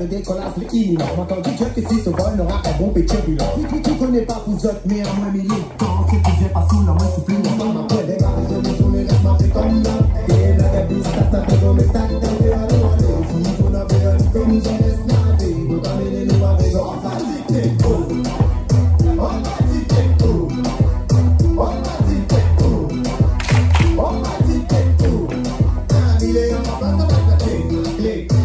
le décollage, le imminent. M'entends dire que si ce vol qu'un bon péché brûlant. Tu, tu connais pas vous autres, mais à moi, millier. Quand c'est que j'ai pas sous la main, c'est plus longtemps. Ma poêle est garée de mon tourner, laisse-moi faire comme. Et la ta, comme ta ta, ta, Hey.